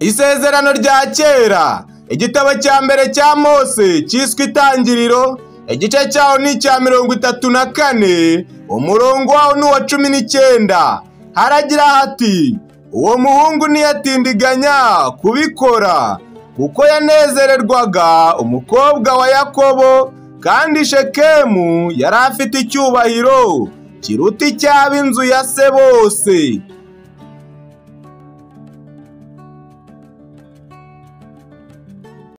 isezerano rya kera. Igitabo cya mbere cya mose cyiswe itangiriro. Igice cyaho ni icya mirongo itatu na kane. Umurongo wawo ni uwa cumi n'icyenda. Haragira hati uwo muhungu ntiyatindiganya kubikora? Kuko yanezererwaga umukobwa wa yakobo kandi shekemu yari afite icyubahiro kiruta icy'ab'inzu ya se bose.